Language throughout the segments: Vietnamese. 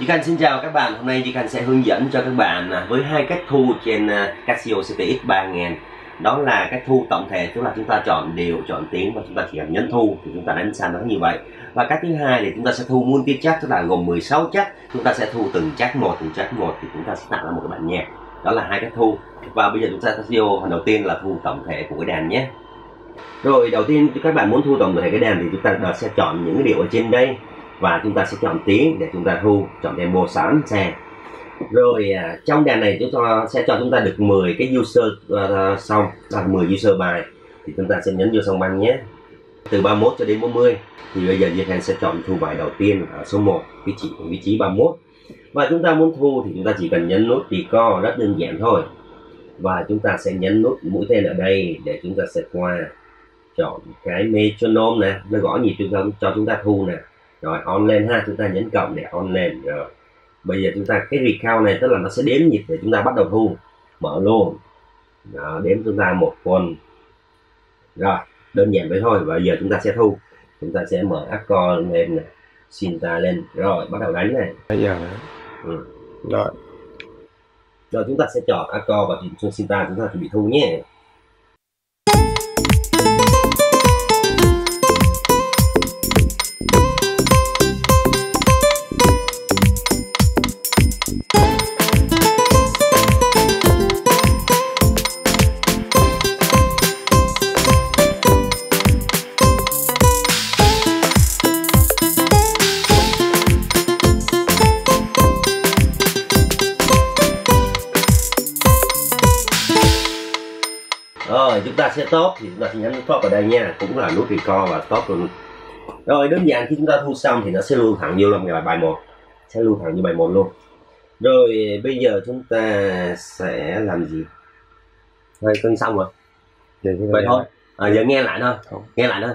Chị Khanh xin chào các bạn. Hôm nay chị Khanh sẽ hướng dẫn cho các bạn à, với hai cách thu trên à, Casio CTX 3000. Đó là cách thu tổng thể, tức là chúng ta chọn đều, chọn tiếng và chúng ta chỉ cần nhấn thu thì chúng ta đánh sàn nó như vậy. Và cách thứ hai thì chúng ta sẽ thu multi chắc, tức là gồm 16 chắc. Chúng ta sẽ thu từng chắc một, từng chắc một thì chúng ta sẽ tạo ra một cái bản nhạc. Đó là hai cách thu. Và bây giờ chúng ta Casio phần đầu tiên là thu tổng thể của cái đàn nhé. Rồi đầu tiên các bạn muốn thu tổng thể cái đàn thì chúng ta sẽ chọn những cái điệu ở trên đây và chúng ta sẽ chọn tiếng để chúng ta thu chọn demo sẵn xe rồi trong đàn này chúng ta sẽ cho chúng ta được 10 cái user uh, xong là 10 user bài thì chúng ta sẽ nhấn vô song băng nhé từ 31 cho đến 40 thì bây giờ Diệp Hàn sẽ chọn thu bài đầu tiên ở số 1 vị trí vị trí 31 và chúng ta muốn thu thì chúng ta chỉ cần nhấn nút record rất đơn giản thôi và chúng ta sẽ nhấn nút mũi tên ở đây để chúng ta sẽ qua chọn cái metronome nè nó gõ nhịp chúng ta cho chúng ta thu nè rồi on lên ha chúng ta nhấn cộng để on lên. Rồi bây giờ chúng ta cái recount này tức là nó sẽ đếm nhịp để chúng ta bắt đầu thu. Mở luôn. Đó, đếm chúng ta một con rồi đơn giản vậy thôi và giờ chúng ta sẽ thu. Chúng ta sẽ mở accord lên này synta lên. Rồi bắt đầu đánh này. Bây giờ. Ừ. rồi. Rồi chúng ta sẽ chọn accord và chọn synta chúng ta chuẩn bị thu nhé ta sẽ top thì chúng ta sẽ nhấn top ở đây nha. Cũng là nút record và top luôn. Rồi đơn giản khi chúng ta thu xong thì nó sẽ lưu thẳng vô làm bài bài một. Sẽ lưu thẳng như bài một luôn. Rồi bây giờ chúng ta sẽ làm gì? Rồi cân xong rồi. Vậy, thôi. À, giờ nghe lại thôi. Không. nghe lại thôi.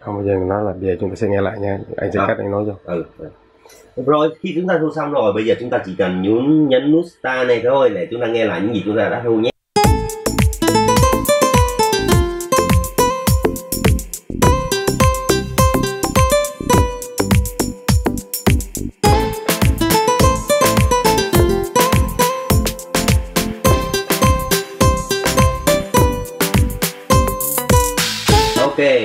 Không bao giờ nói là bây giờ chúng ta sẽ nghe lại nha. Anh sẽ À. cắt anh nói cho. Ừ. ừ. rồi khi chúng ta thu xong rồi bây giờ chúng ta chỉ cần nhún nhấn nút start này thôi để chúng ta nghe lại những gì chúng ta đã thu nhé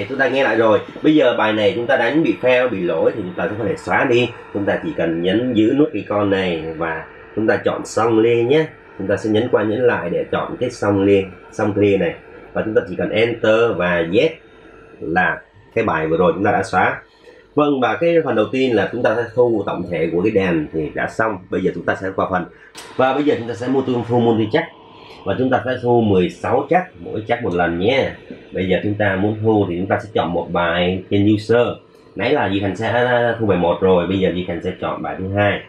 chúng ta nghe lại rồi. Bây giờ bài này chúng ta đánh bị fail, bị lỗi thì chúng ta có thể xóa đi. Chúng ta chỉ cần nhấn giữ nút icon này và chúng ta chọn xong liên nhé. Chúng ta sẽ nhấn qua nhấn lại để chọn cái xong liên, xong clear này. Và chúng ta chỉ cần enter và yes là cái bài vừa rồi chúng ta đã xóa. Vâng và cái phần đầu tiên là chúng ta sẽ thu tổng thể của cái đàn thì đã xong. Bây giờ chúng ta sẽ qua phần và bây giờ chúng ta sẽ mua tương thu multi check và chúng ta sẽ thu 16 chắc mỗi chắc một lần nhé. Bây giờ chúng ta muốn thu thì chúng ta sẽ chọn một bài trên user. Nãy là Di Thành sẽ à, thu bài một rồi bây giờ Di Thành sẽ chọn bài thứ hai.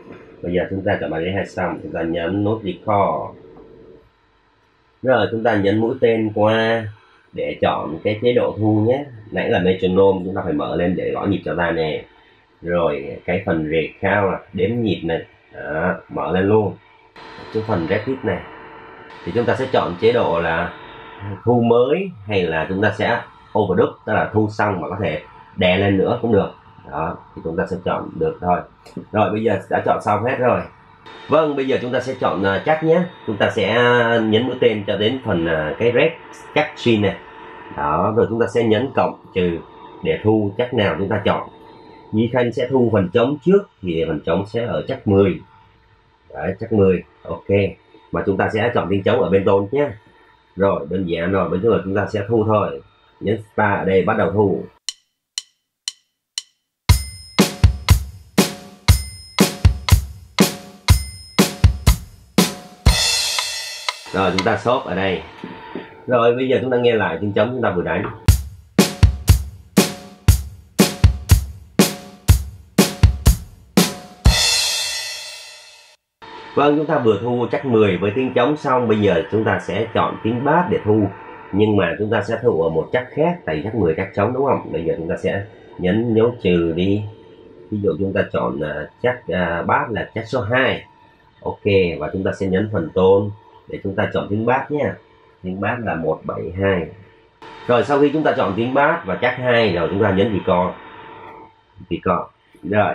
Bây giờ chúng ta chọn bài thứ hai xong chúng ta nhấn nút record. Rồi chúng ta nhấn mũi tên qua để chọn cái chế độ thu nhé. Nãy là metronome chúng ta phải mở lên để gõ nhịp cho ta nè. Rồi cái phần recount là đếm nhịp này. Đó, mở lên luôn. Cái phần repeat này thì chúng ta sẽ chọn chế độ là thu mới hay là chúng ta sẽ overdub tức là thu xong mà có thể đè lên nữa cũng được. Đó thì chúng ta sẽ chọn được thôi. Rồi bây giờ đã chọn xong hết rồi. Vâng bây giờ chúng ta sẽ chọn à, uh, chắc nhé. Chúng ta sẽ à, nhấn mũi tên cho đến phần uh, cái red cắt xin này. Đó rồi chúng ta sẽ nhấn cộng trừ để thu chắc nào chúng ta chọn. Nhi Khanh sẽ thu phần trống trước thì phần trống sẽ ở chắc 10 Đấy, chắc 10 ok mà chúng ta sẽ chọn tiếng trống ở bên tôn nhé. Rồi, đơn giản rồi bây giờ chúng ta sẽ thu thôi. Nhấn start ở đây, bắt đầu thu. Rồi, chúng ta shop ở đây. Rồi, bây giờ chúng ta nghe lại tiếng trống chúng ta vừa đánh. Vâng, chúng ta vừa thu chắc 10 với tiếng trống xong, bây giờ chúng ta sẽ chọn tiếng bass để thu. Nhưng mà chúng ta sẽ thu ở một chắc khác, tại chắc 10 chắc trống đúng không? Bây giờ chúng ta sẽ nhấn dấu trừ đi. Ví dụ chúng ta chọn uh, chắc à, uh, bass là chắc số 2. Ok, và chúng ta sẽ nhấn phần tôn để chúng ta chọn tiếng bass nhé. Tiếng bass là 172. Rồi sau khi chúng ta chọn tiếng bass và chắc 2 rồi chúng ta nhấn record. Record. Rồi.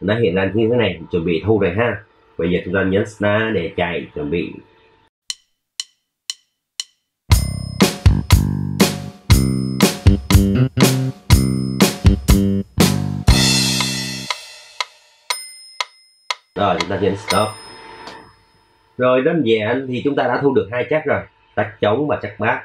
nó hiện lên như thế này chuẩn bị thu rồi ha bây giờ chúng ta nhấn start để chạy, chuẩn bị. Rồi, chúng ta nhấn stop. Rồi, đơn giản thì chúng ta đã thu được hai chắc rồi. Tắt trống và chắc bát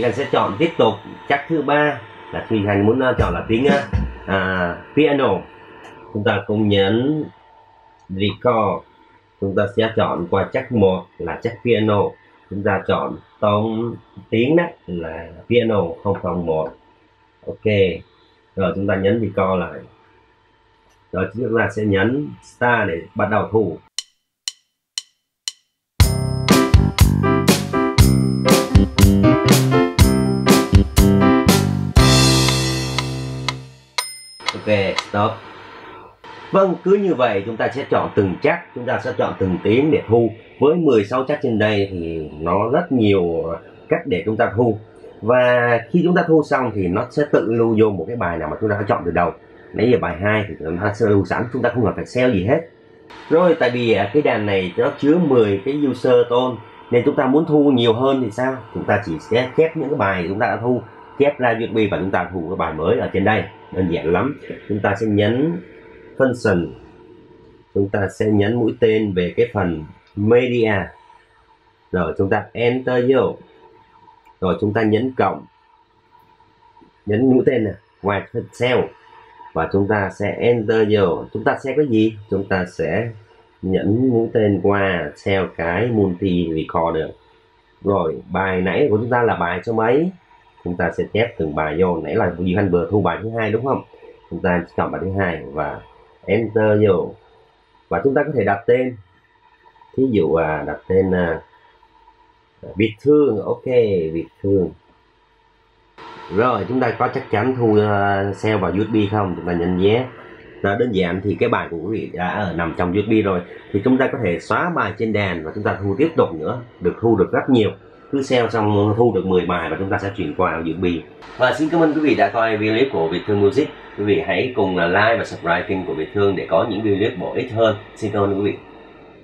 rồi Anh sẽ chọn tiếp tục. Chắc thứ ba là Thùy Hành muốn ờ, chọn là tiếng uh, à, piano. Chúng ta cùng nhấn record. Chúng ta sẽ chọn qua chắc một là chắc piano. Chúng ta chọn tông tiếng đó là piano 001 ok. Rồi chúng ta nhấn record lại. Rồi chúng ta sẽ nhấn start để bắt đầu thu. Ok stop vâng cứ như vậy chúng ta sẽ chọn từng chắc chúng ta sẽ chọn từng tiếng để thu với 16 chắc trên đây thì nó rất nhiều cách để chúng ta thu và khi chúng ta thu xong thì nó sẽ tự lưu vô một cái bài nào mà chúng ta đã chọn từ đầu nãy giờ bài 2 thì chúng ta sẽ lưu sẵn chúng ta không cần phải sell gì hết rồi tại vì cái đàn này nó chứa 10 cái user tone nên chúng ta muốn thu nhiều hơn thì sao chúng ta chỉ sẽ chép những cái bài chúng ta đã thu chép ra USB và chúng ta thu cái bài mới ở trên đây đơn giản lắm. Chúng ta sẽ nhấn function. Chúng ta sẽ nhấn mũi tên về cái phần media. Rồi chúng ta enter vô. Rồi chúng ta nhấn cộng. Nhấn mũi tên này ngoài cell. Và chúng ta sẽ enter vô. Chúng ta sẽ có gì? Chúng ta sẽ nhấn mũi tên qua theo cái multi recorder rồi bài nãy của chúng ta là bài số mấy? Chúng ta sẽ chép từng bài vô. Nãy là Duy Anh vừa thu bài thứ hai đúng không? Chúng ta chọn bài thứ hai và enter vô. Và chúng ta có thể đặt tên. Thí dụ à, đặt tên à, Việt Thương. Ok Việt Thương. Rồi chúng ta có chắc chắn thu uh, sale vào USB không? Chúng ta nhấn nhé đó đơn giản thì cái bài của quý vị đã ở nằm trong USB rồi. Thì chúng ta có thể xóa bài trên đàn và chúng ta thu tiếp tục nữa. Được thu được rất nhiều cứ sell xong thu được 10 bài và chúng ta sẽ chuyển qua dự bị và xin cảm ơn quý vị đã coi video clip của Việt Thương Music. Quý vị hãy cùng là like và subscribe kênh của Việt Thương để có những video clip bổ ích hơn. Xin cảm ơn quý vị.